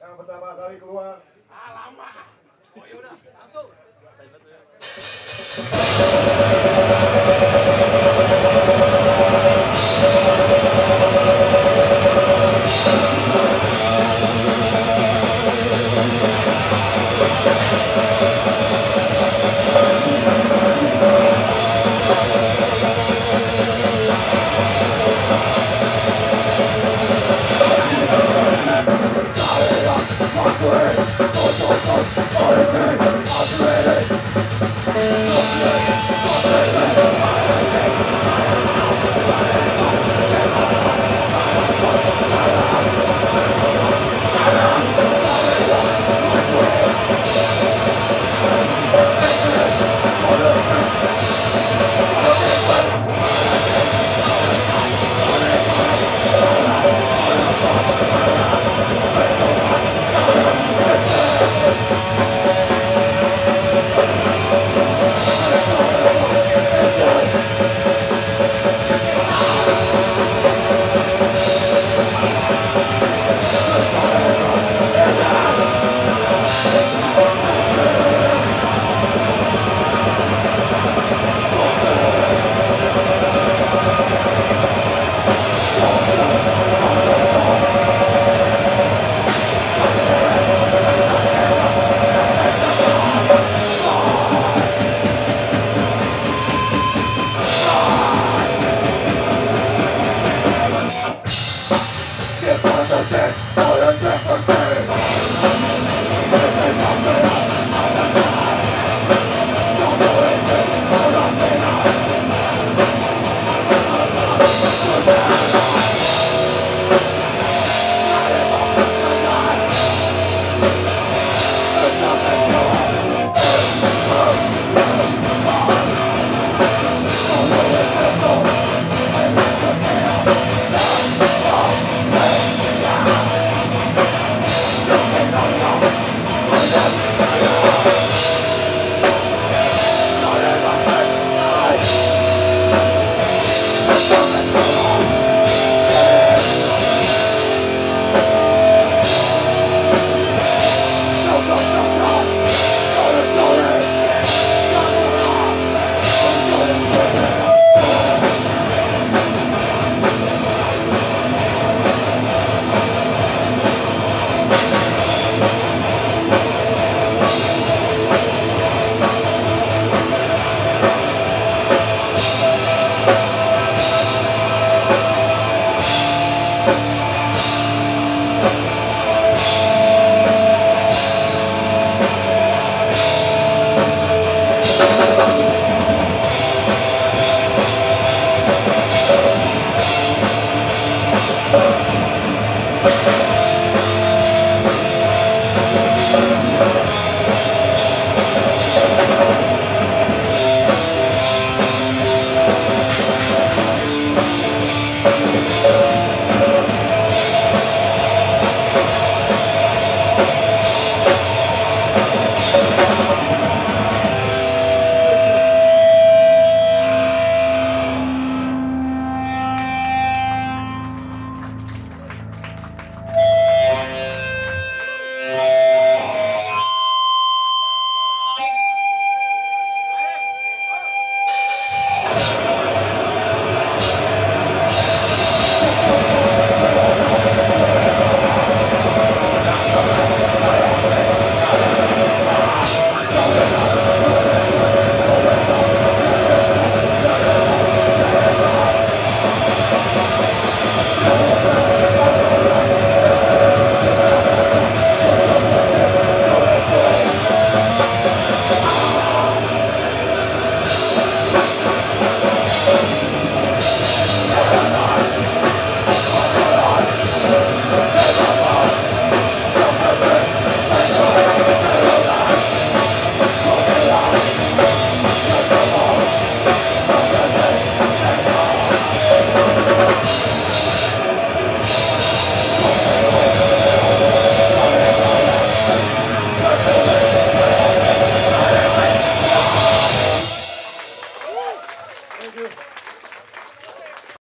Yang pertama kali keluar. Ah lama. Oh yaudah, langsung.